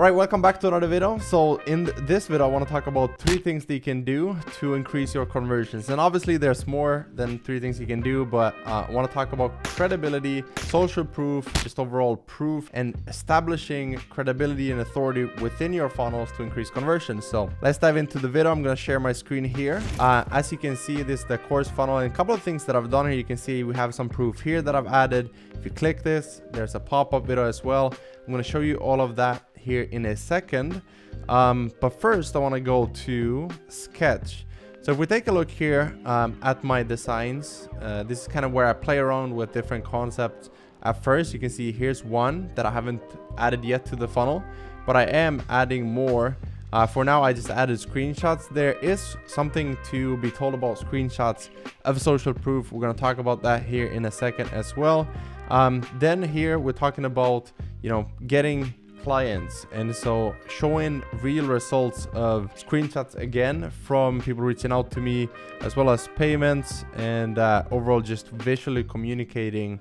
Alright, welcome back to another video. So in this video, I want to talk about three things that you can do to increase your conversions. And obviously there's more than three things you can do, but uh, I want to talk about credibility, social proof, just overall proof, and establishing credibility and authority within your funnels to increase conversions. So let's dive into the video. I'm going to share my screen here. Uh, as you can see, this is the course funnel and a couple of things that I've done here. You can see we have some proof here that I've added. If you click this, there's a pop-up video as well. I'm going to show you all of that here in a second. Um, but first, I want to go to Sketch. So if we take a look here um, at my designs, uh, this is kind of where I play around with different concepts. At first, you can see here's one that I haven't added yet to the funnel, but I am adding more. Uh, for now, I just added screenshots. There is something to be told about screenshots of social proof. We're going to talk about that here in a second as well. Um, then here, we're talking about, you know, getting clients. And so showing real results of screenshots again from people reaching out to me as well as payments and uh, overall just visually communicating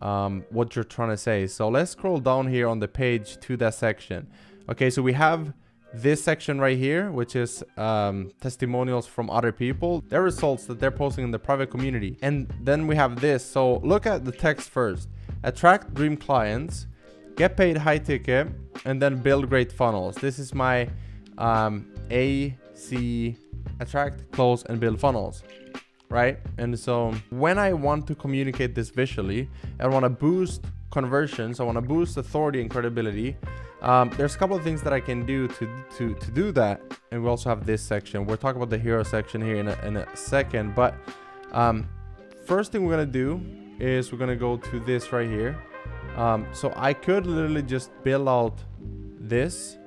um, what you're trying to say. So let's scroll down here on the page to that section. Okay so we have this section right here which is um, testimonials from other people their results that they're posting in the private community. And then we have this. So look at the text first. Attract dream clients get paid high ticket and then build great funnels. This is my um, a c attract close and build funnels right? And so when i want to communicate this visually i want to boost conversions i want to boost authority and credibility. Um, there's a couple of things that i can do to to to do that and we also have this section. We'll talk about the hero section here in a, in a second but um, first thing we're gonna do is we're gonna go to this right here um, so I could literally just build out this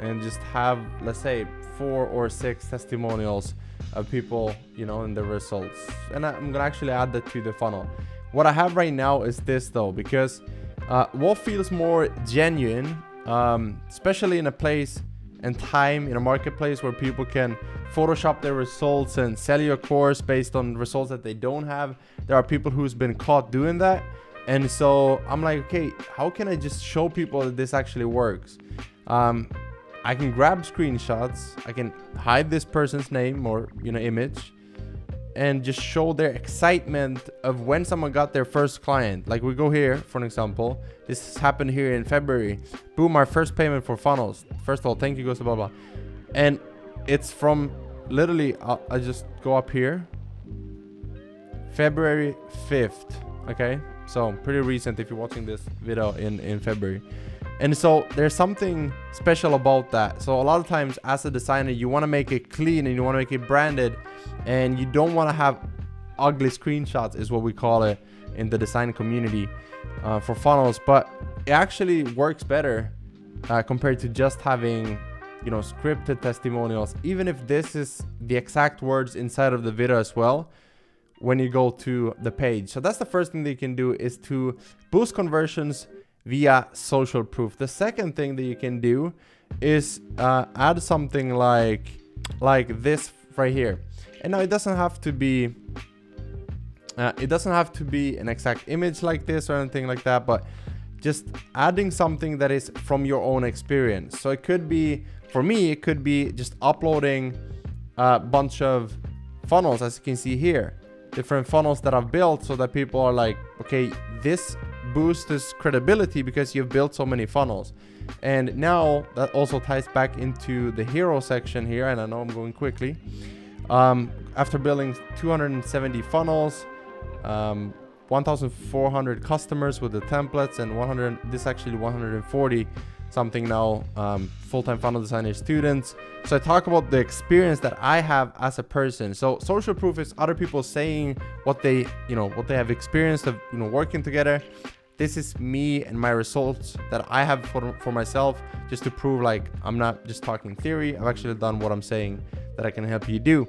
and just have, let's say, four or six testimonials of people, you know, in the results. And I'm gonna actually add that to the funnel. What I have right now is this though, because uh, what feels more genuine, um, especially in a place and time in a marketplace where people can Photoshop their results and sell your course based on results that they don't have. There are people who's been caught doing that. And so I'm like, okay, how can I just show people that this actually works? Um, I can grab screenshots. I can hide this person's name or, you know, image and just show their excitement of when someone got their first client. Like we go here, for an example, this happened here in February. Boom, our first payment for funnels. First of all, thank you, goes to blah, blah. And it's from literally, I'll, I just go up here, February 5th, okay? So pretty recent if you're watching this video in, in February. And so there's something special about that. So a lot of times as a designer, you want to make it clean and you want to make it branded and you don't want to have ugly screenshots is what we call it in the design community uh, for funnels. But it actually works better uh, compared to just having you know scripted testimonials even if this is the exact words inside of the video as well when you go to the page. So that's the first thing that you can do is to boost conversions via social proof. The second thing that you can do is uh, add something like like this right here. And now it doesn't have to be uh, it doesn't have to be an exact image like this or anything like that, but just adding something that is from your own experience. So it could be, for me, it could be just uploading a bunch of funnels as you can see here different funnels that I've built so that people are like, okay, this boosts this credibility because you've built so many funnels. And now that also ties back into the hero section here. And I know I'm going quickly. Um, after building 270 funnels, um, 1,400 customers with the templates and 100, this actually 140 something now um, full-time funnel designer students. So i talk about the experience that i have as a person. So social proof is other people saying what they you know what they have experienced of you know working together. This is me and my results that i have for, for myself just to prove like i'm not just talking theory. I've actually done what i'm saying that i can help you do.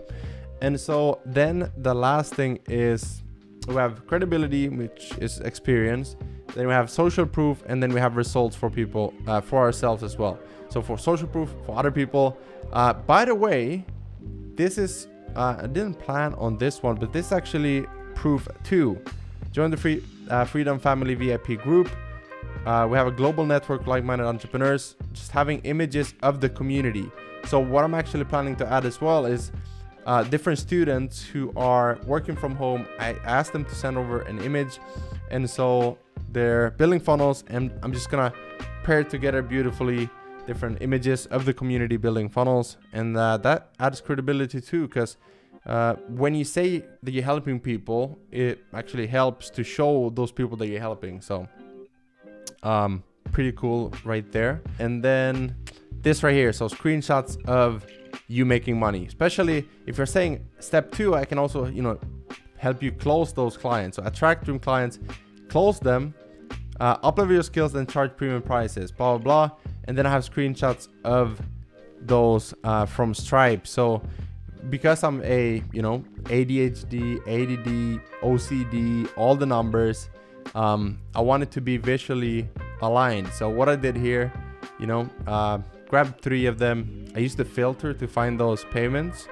And so then the last thing is we have credibility which is experience then we have social proof and then we have results for people uh, for ourselves as well. So for social proof for other people uh, by the way this is uh, i didn't plan on this one but this actually proof two join the free uh, freedom family vip group. Uh, we have a global network like-minded entrepreneurs just having images of the community. So what I'm actually planning to add as well is uh, different students who are working from home. I asked them to send over an image, and so they're building funnels, and I'm just gonna pair together beautifully different images of the community building funnels, and uh, that adds credibility too, because uh, when you say that you're helping people, it actually helps to show those people that you're helping. So, um, pretty cool right there. And then this right here, so screenshots of you making money, especially if you're saying step two, I can also, you know, help you close those clients. So attract dream clients, close them, uh, uplevel your skills, then charge premium prices, blah, blah, blah. And then I have screenshots of those uh, from Stripe. So because I'm a, you know, ADHD, ADD, OCD, all the numbers, um, I wanted to be visually aligned. So what I did here, you know, uh, grabbed three of them. I used the filter to find those payments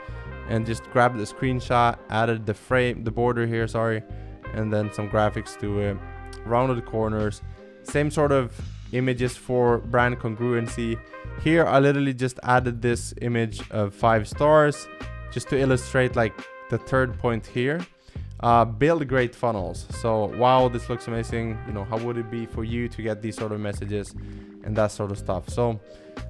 and just grabbed the screenshot, added the frame, the border here, sorry, and then some graphics to it, rounded corners. Same sort of images for brand congruency. Here, I literally just added this image of five stars just to illustrate like the third point here uh, build great funnels so wow this looks amazing you know how would it be for you to get these sort of messages and that sort of stuff so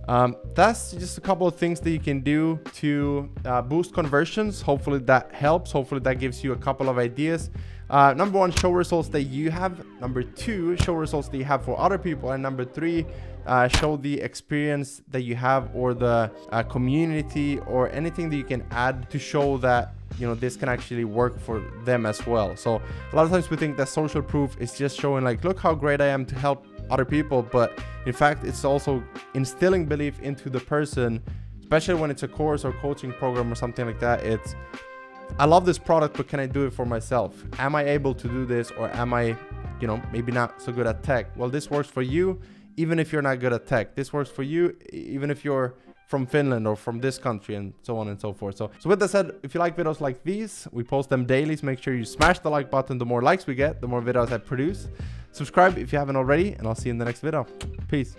um, that's just a couple of things that you can do to uh, boost conversions. Hopefully that helps. Hopefully that gives you a couple of ideas. Uh, number one show results that you have. Number two show results that you have for other people. And number three uh, show the experience that you have or the uh, community or anything that you can add to show that you know this can actually work for them as well. So a lot of times we think that social proof is just showing like look how great i am to help other people but in fact it's also instilling belief into the person especially when it's a course or coaching program or something like that. It's i love this product but can i do it for myself? Am i able to do this or am i you know maybe not so good at tech? Well this works for you even if you're not good at tech. This works for you, even if you're from Finland or from this country and so on and so forth. So, so with that said, if you like videos like these, we post them daily. So make sure you smash the like button. The more likes we get, the more videos I produce. Subscribe if you haven't already, and I'll see you in the next video. Peace.